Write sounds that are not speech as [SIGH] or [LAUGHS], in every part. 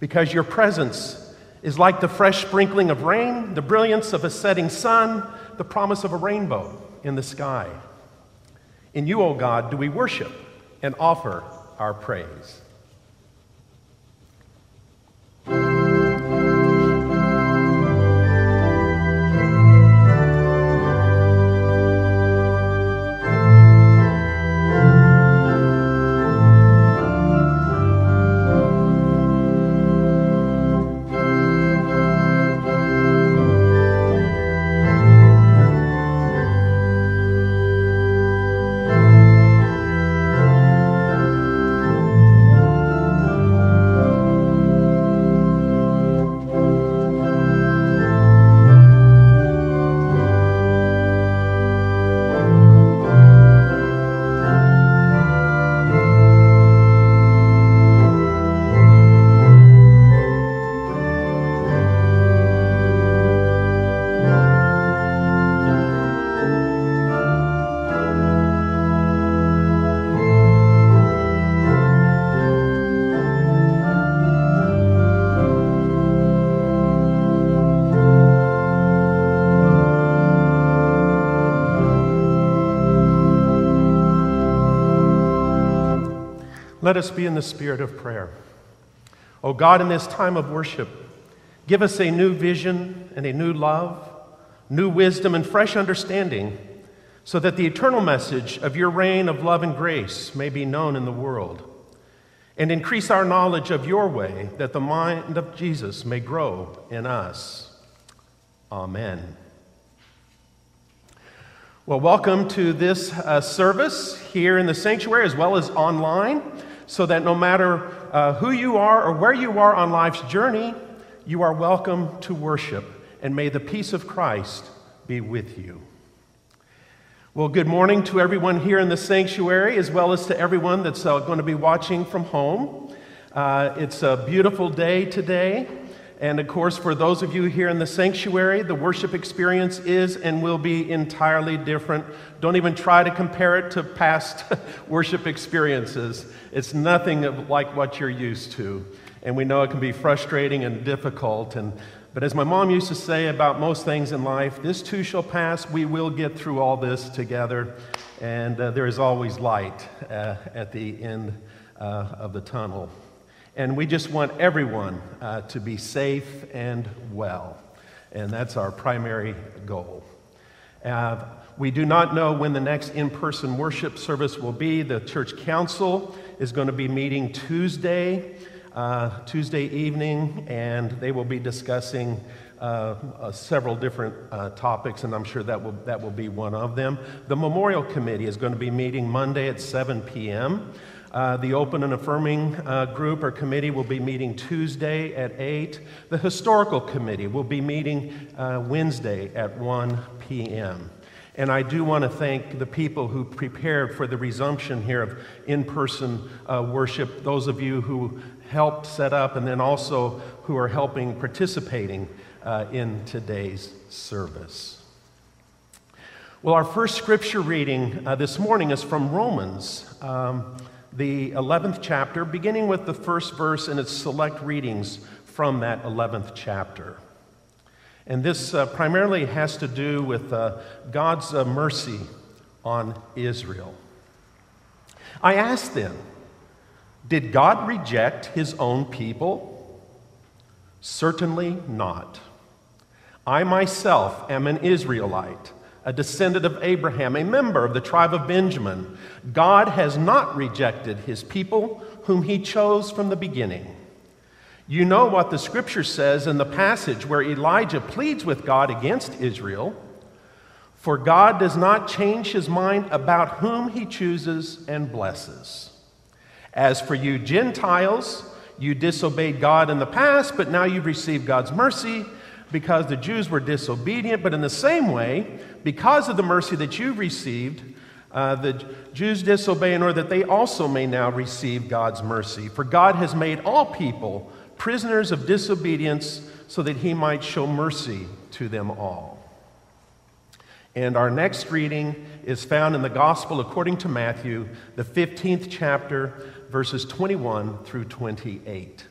because your presence is like the fresh sprinkling of rain, the brilliance of a setting sun, the promise of a rainbow in the sky. In you, O God, do we worship and offer our praise. Let us be in the spirit of prayer. O oh God, in this time of worship, give us a new vision and a new love, new wisdom and fresh understanding, so that the eternal message of your reign of love and grace may be known in the world. And increase our knowledge of your way, that the mind of Jesus may grow in us. Amen. Well, welcome to this uh, service here in the sanctuary as well as online so that no matter uh, who you are or where you are on life's journey, you are welcome to worship. And may the peace of Christ be with you. Well, good morning to everyone here in the sanctuary, as well as to everyone that's uh, going to be watching from home. Uh, it's a beautiful day today. And of course, for those of you here in the sanctuary, the worship experience is and will be entirely different. Don't even try to compare it to past [LAUGHS] worship experiences. It's nothing like what you're used to. And we know it can be frustrating and difficult. And, but as my mom used to say about most things in life, this too shall pass. We will get through all this together. And uh, there is always light uh, at the end uh, of the tunnel. And we just want everyone uh, to be safe and well. And that's our primary goal. Uh, we do not know when the next in person worship service will be. The church council is going to be meeting Tuesday, uh, Tuesday evening, and they will be discussing uh, uh, several different uh, topics, and I'm sure that will, that will be one of them. The Memorial Committee is going to be meeting Monday at 7 p.m. Uh, the Open and Affirming uh, group or committee will be meeting Tuesday at 8. The Historical Committee will be meeting uh, Wednesday at 1 p.m. And I do want to thank the people who prepared for the resumption here of in person uh, worship, those of you who helped set up, and then also who are helping participating uh, in today's service. Well, our first scripture reading this morning is from Romans. Um, the 11th chapter, beginning with the first verse and its select readings from that 11th chapter. And this uh, primarily has to do with uh, God's uh, mercy on Israel. I ask then, did God reject his own people? Certainly not. I myself am an Israelite a descendant of Abraham, a member of the tribe of Benjamin. God has not rejected his people, whom he chose from the beginning. You know what the scripture says in the passage where Elijah pleads with God against Israel. For God does not change his mind about whom he chooses and blesses. As for you Gentiles, you disobeyed God in the past, but now you've received God's mercy because the Jews were disobedient. But in the same way, because of the mercy that you've received, uh, the Jews disobey in order that they also may now receive God's mercy. For God has made all people prisoners of disobedience so that he might show mercy to them all. And our next reading is found in the Gospel according to Matthew, the 15th chapter, verses 21 through 28.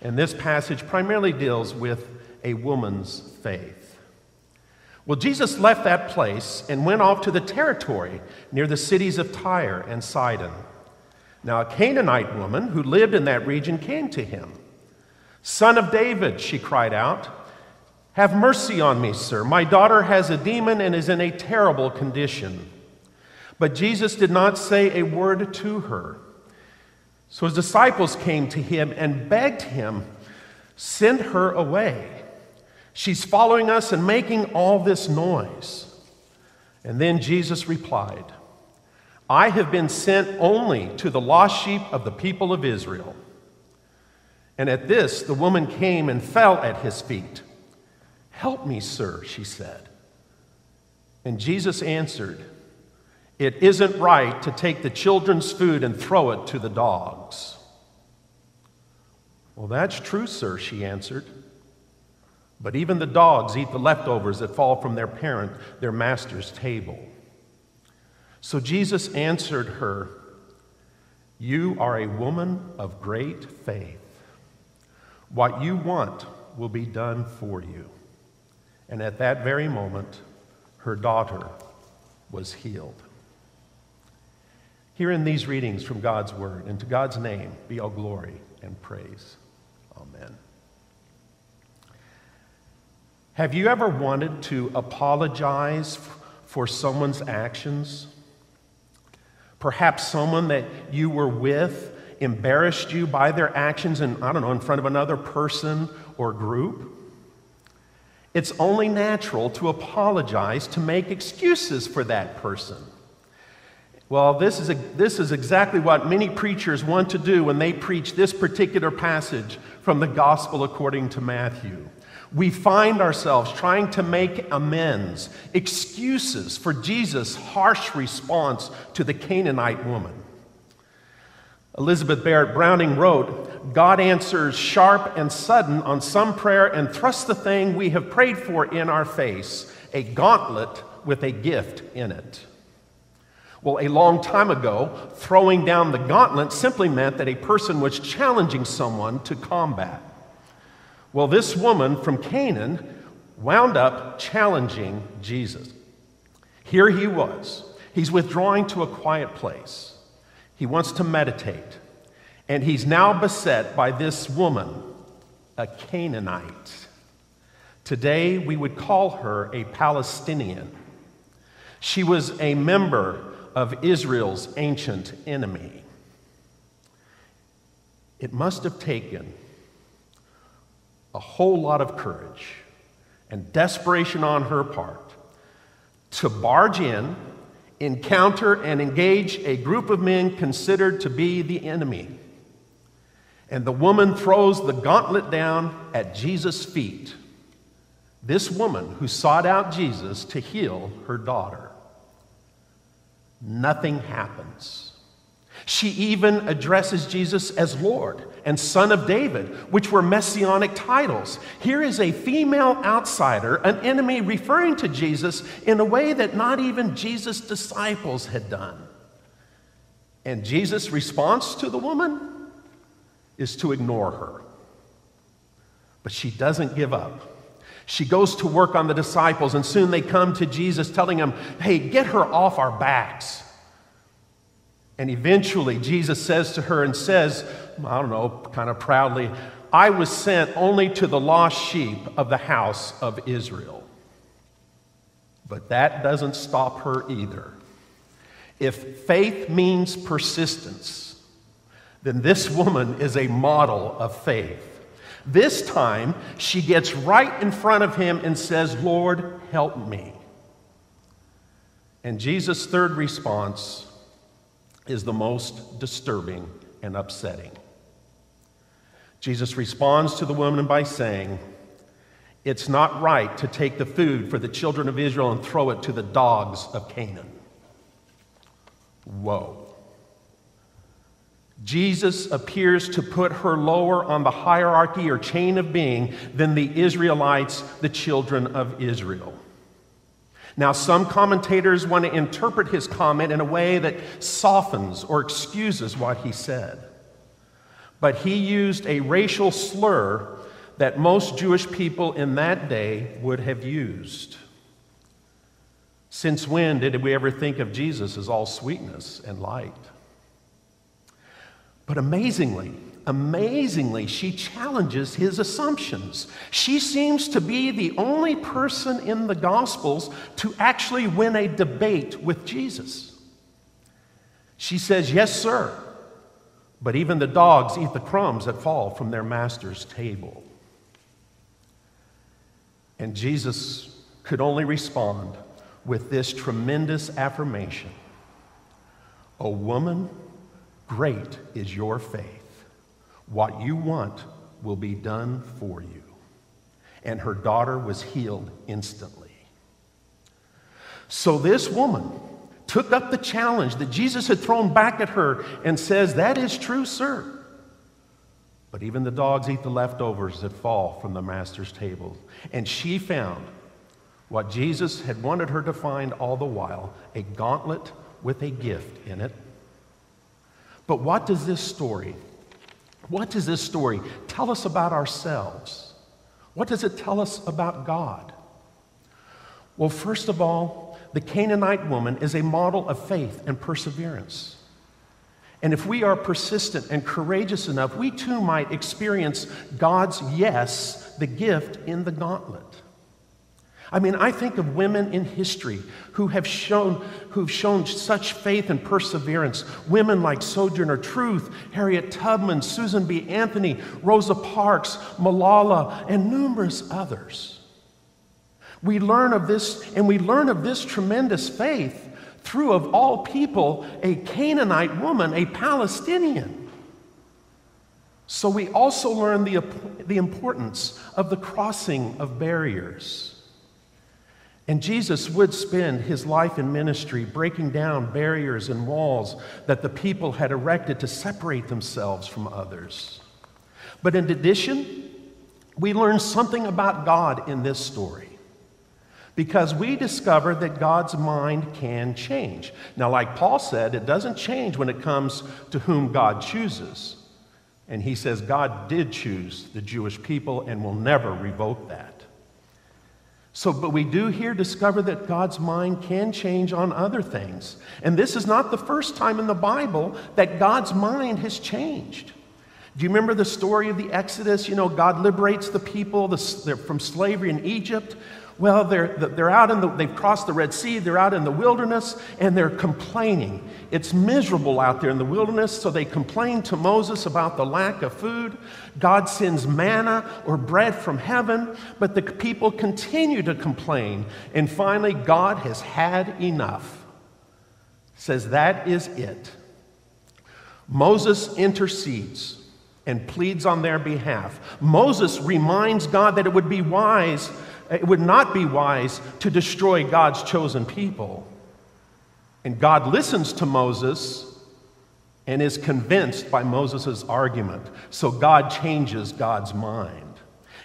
And this passage primarily deals with a woman's faith. Well, Jesus left that place and went off to the territory near the cities of Tyre and Sidon. Now, a Canaanite woman who lived in that region came to him. Son of David, she cried out, have mercy on me, sir. My daughter has a demon and is in a terrible condition. But Jesus did not say a word to her. So his disciples came to him and begged him, Send her away. She's following us and making all this noise. And then Jesus replied, I have been sent only to the lost sheep of the people of Israel. And at this, the woman came and fell at his feet. Help me, sir, she said. And Jesus answered, It isn't right to take the children's food and throw it to the dogs. Well, that's true, sir, she answered. But even the dogs eat the leftovers that fall from their parent, their master's table. So Jesus answered her, You are a woman of great faith. What you want will be done for you. And at that very moment, her daughter was healed. Here in these readings from God's Word, and to God's name be all glory and praise. Amen. Have you ever wanted to apologize for someone's actions? Perhaps someone that you were with embarrassed you by their actions and I don't know in front of another person or group? It's only natural to apologize, to make excuses for that person. Well, this is, a, this is exactly what many preachers want to do when they preach this particular passage from the Gospel according to Matthew. We find ourselves trying to make amends, excuses for Jesus' harsh response to the Canaanite woman. Elizabeth Barrett Browning wrote, God answers sharp and sudden on some prayer and thrusts the thing we have prayed for in our face, a gauntlet with a gift in it. Well, a long time ago, throwing down the gauntlet simply meant that a person was challenging someone to combat. Well, this woman from Canaan wound up challenging Jesus. Here he was. He's withdrawing to a quiet place. He wants to meditate. And he's now beset by this woman, a Canaanite. Today, we would call her a Palestinian. She was a member of Israel's ancient enemy. It must have taken a whole lot of courage and desperation on her part to barge in encounter and engage a group of men considered to be the enemy. And the woman throws the gauntlet down at Jesus' feet. This woman who sought out Jesus to heal her daughter. Nothing happens. She even addresses Jesus as Lord and Son of David, which were messianic titles. Here is a female outsider, an enemy, referring to Jesus in a way that not even Jesus' disciples had done. And Jesus' response to the woman is to ignore her. But she doesn't give up. She goes to work on the disciples, and soon they come to Jesus telling him, Hey, get her off our backs. And eventually, Jesus says to her and says, I don't know, kind of proudly, I was sent only to the lost sheep of the house of Israel. But that doesn't stop her either. If faith means persistence, then this woman is a model of faith. This time, she gets right in front of him and says, Lord, help me. And Jesus' third response is the most disturbing and upsetting. Jesus responds to the woman by saying, It's not right to take the food for the children of Israel and throw it to the dogs of Canaan. Whoa. Jesus appears to put her lower on the hierarchy or chain of being than the Israelites, the children of Israel. Now, some commentators want to interpret his comment in a way that softens or excuses what he said. but he used a racial slur that most Jewish people in that day would have used. Since when did we ever think of Jesus as all sweetness and light? But amazingly, amazingly, she challenges his assumptions. She seems to be the only person in the Gospels to actually win a debate with Jesus. She says, Yes, sir, but even the dogs eat the crumbs that fall from their master's table. And Jesus could only respond with this tremendous affirmation O woman, great is your faith. What you want will be done for you. And her daughter was healed instantly. So this woman took up the challenge that Jesus had thrown back at her and says, That is true, sir. But even the dogs eat the leftovers that fall from the master's table. And she found what Jesus had wanted her to find all the while a gauntlet with a gift in it. But what does this story what does this story tell us about ourselves? What does it tell us about God? Well, first of all, the Canaanite woman is a model of faith and perseverance. And if we are persistent and courageous enough, we too might experience God's yes, the gift in the gauntlet. I mean, I think of women in history who have shown, who've shown such faith and perseverance. Women like Sojourner Truth, Harriet Tubman, Susan B. Anthony, Rosa Parks, Malala, and numerous others. We learn of this, and we learn of this tremendous faith through, of all people, a Canaanite woman, a Palestinian. So we also learn the, the importance of the crossing of barriers. And Jesus would spend his life in ministry breaking down barriers and walls that the people had erected to separate themselves from others. But in addition, we learn something about God in this story because we discover that God's mind can change. Now, like Paul said, it doesn't change when it comes to whom God chooses. And he says God did choose the Jewish people and will never revoke that. So, but we do here discover that God's mind can change on other things. And this is not the first time in the Bible that God's mind has changed. Do you remember the story of the Exodus? You know, God liberates the people from slavery in Egypt. Well, they're, they're out in the, they've crossed the Red Sea, they're out in the wilderness, and they're complaining. It's miserable out there in the wilderness, so they complain to Moses about the lack of food. God sends manna or bread from heaven, but the people continue to complain. And finally, God has had enough. Says, That is it. Moses intercedes and pleads on their behalf. Moses reminds God that it would be wise it would not be wise to destroy God's chosen people. And God listens to Moses and is convinced by Moses' argument. So God changes God's mind.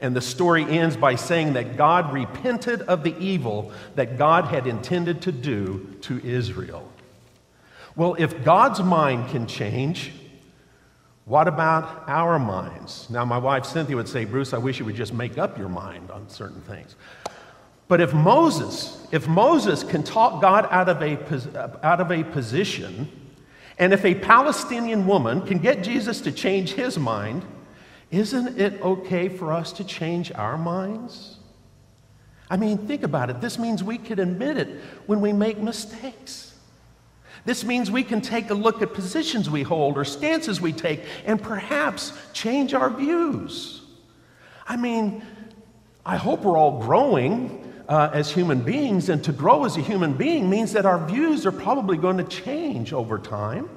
And the story ends by saying that God repented of the evil that God had intended to do to Israel. Well, if God's mind can change, what about our minds? Now, my wife Cynthia would say, Bruce, I wish you would just make up your mind on certain things. But if Moses, if Moses can talk God out of a, out of a position, and if a Palestinian woman can get Jesus to change his mind, isn't it okay for us to change our minds? I mean, think about it. This means we can admit it when we make mistakes. This means we can take a look at positions we hold or stances we take and perhaps change our views. I mean, I hope we're all growing uh, as human beings, and to grow as a human being means that our views are probably going to change over time.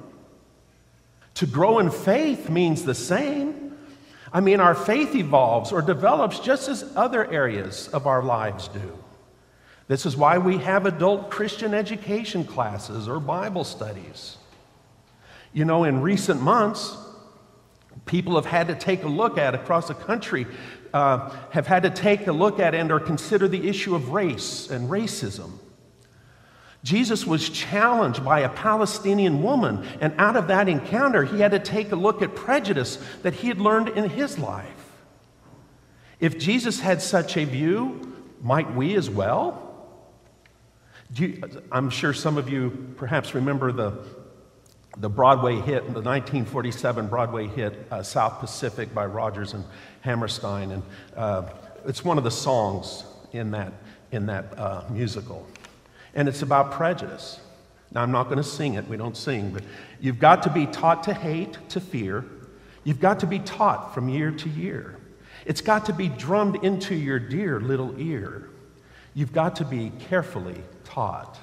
To grow in faith means the same. I mean, our faith evolves or develops just as other areas of our lives do. This is why we have adult Christian education classes or Bible studies. You know, in recent months, people have had to take a look at across the country, uh, have had to take a look at and or consider the issue of race and racism. Jesus was challenged by a Palestinian woman, and out of that encounter, he had to take a look at prejudice that he had learned in his life. If Jesus had such a view, might we as well? You, I'm sure some of you perhaps remember the, the Broadway hit, the 1947 Broadway hit, uh, South Pacific by Rodgers and Hammerstein. And uh, it's one of the songs in that, in that uh, musical. And it's about prejudice. Now, I'm not going to sing it, we don't sing, but you've got to be taught to hate, to fear. You've got to be taught from year to year. It's got to be drummed into your dear little ear. You've got to be carefully taught.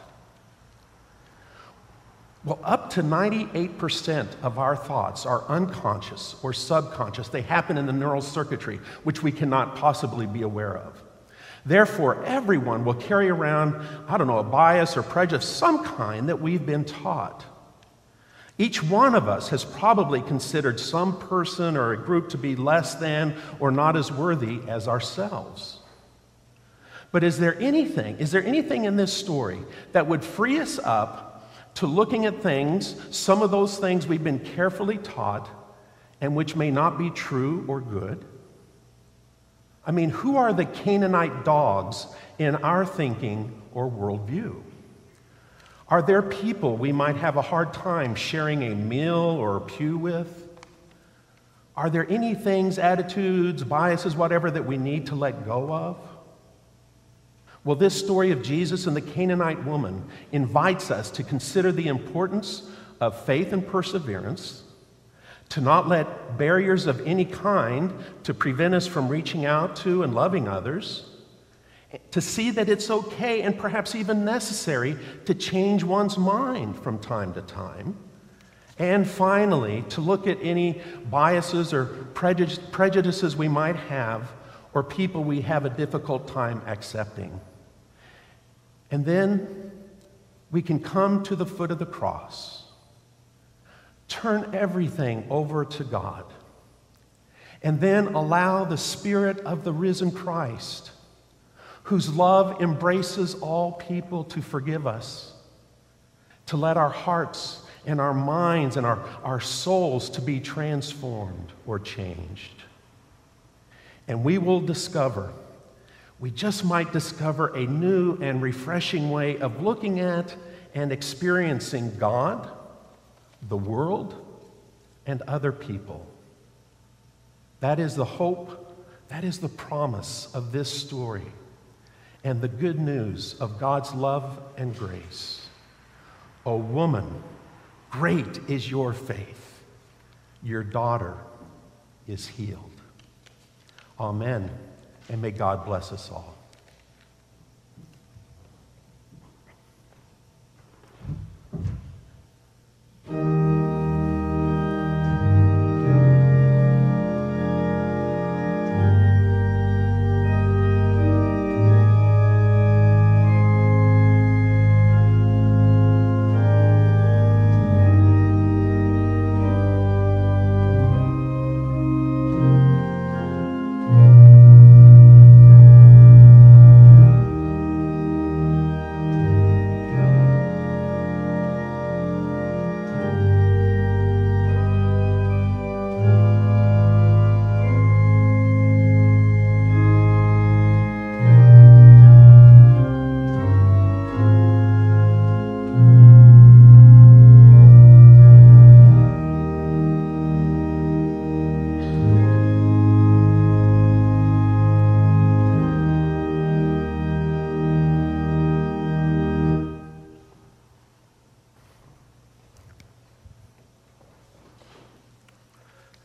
Well, up to 98% of our thoughts are unconscious or subconscious. They happen in the neural circuitry, which we cannot possibly be aware of. Therefore, everyone will carry around, I don't know, a bias or prejudice, some kind that we've been taught. Each one of us has probably considered some person or a group to be less than or not as worthy as ourselves. But is there anything, is there anything in this story that would free us up to looking at things, some of those things we've been carefully taught and which may not be true or good? I mean, who are the Canaanite dogs in our thinking or worldview? Are there people we might have a hard time sharing a meal or a pew with? Are there any things, attitudes, biases, whatever, that we need to let go of? Well, this story of Jesus and the Canaanite woman invites us to consider the importance of faith and perseverance to not let barriers of any kind to prevent us from reaching out to and loving others, to see that it's okay and perhaps even necessary to change one's mind from time to time. And finally, to look at any biases or prejudices we might have or people we have a difficult time accepting. And then we can come to the foot of the cross Turn everything over to God. And then allow the Spirit of the risen Christ, whose love embraces all people, to forgive us, to let our hearts and our minds and our, our souls to be transformed or changed. And we will discover, we just might discover a new and refreshing way of looking at and experiencing God the world, and other people. That is the hope, that is the promise of this story, and the good news of God's love and grace. O woman, great is your faith. Your daughter is healed. Amen. And may God bless us all.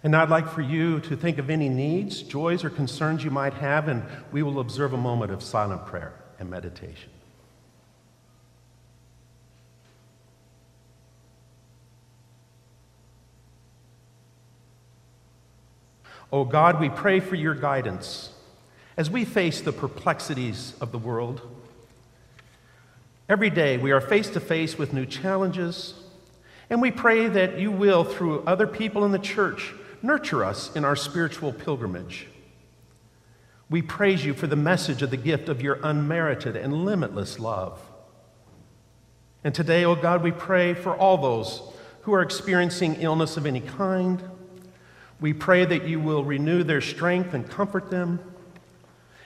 And I'd like for you to think of any needs, joys, or concerns you might have, and we will observe a moment of silent prayer and meditation. Oh God, we pray for your guidance as we face the perplexities of the world. Every day we are face to face with new challenges, and we pray that you will, through other people in the church, Nurture us in our spiritual pilgrimage. We praise you for the message of the gift of your unmerited and limitless love. And today, oh God, we pray for all those who are experiencing illness of any kind. We pray that you will renew their strength and comfort them.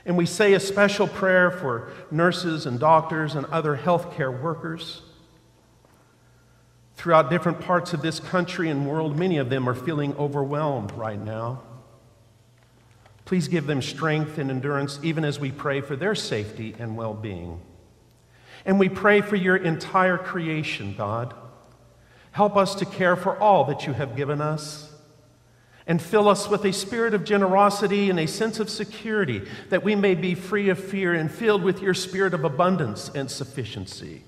And we say a special prayer for nurses and doctors and other healthcare workers. Throughout different parts of this country and world, many of them are feeling overwhelmed right now. Please give them strength and endurance even as we pray for their safety and well being. And we pray for your entire creation, God. Help us to care for all that you have given us. And fill us with a spirit of generosity and a sense of security that we may be free of fear and filled with your spirit of abundance and sufficiency.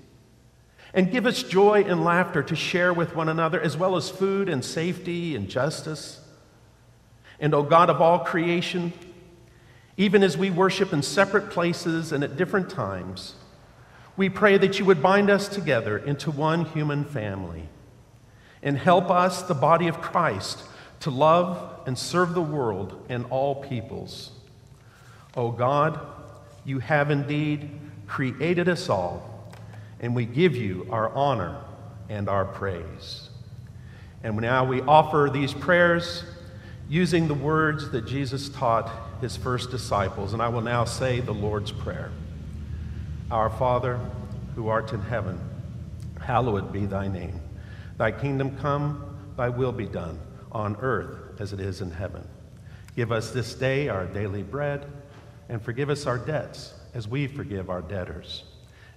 And give us joy and laughter to share with one another, as well as food and safety and justice. And, O God of all creation, even as we worship in separate places and at different times, we pray that you would bind us together into one human family and help us, the body of Christ, to love and serve the world and all peoples. O oh God, you have indeed created us all, and we give you our honor and our praise. And now we offer these prayers using the words that Jesus taught his first disciples. And I will now say the Lord's Prayer. Our Father, who art in heaven, hallowed be thy name. Thy kingdom come, thy will be done, on earth as it is in heaven. Give us this day our daily bread, and forgive us our debts as we forgive our debtors.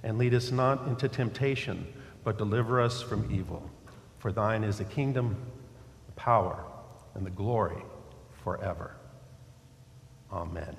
And lead us not into temptation, but deliver us from evil. For thine is the kingdom, the power, and the glory forever. Amen.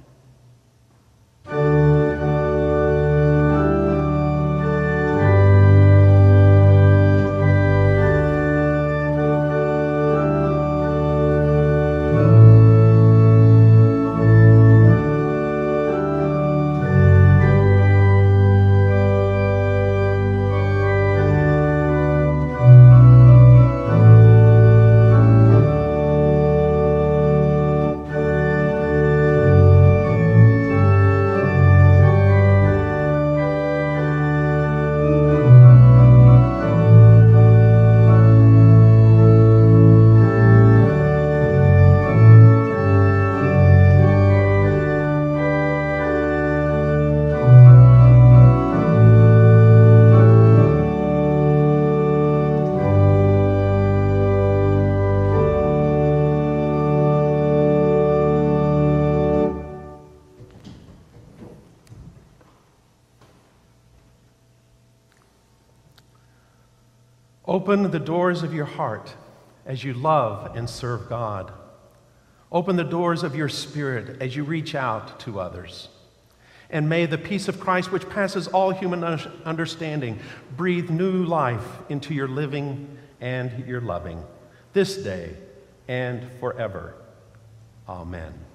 Open the doors of your heart as you love and serve God. Open the doors of your spirit as you reach out to others. And may the peace of Christ, which passes all human understanding, breathe new life into your living and your loving this day and forever. Amen.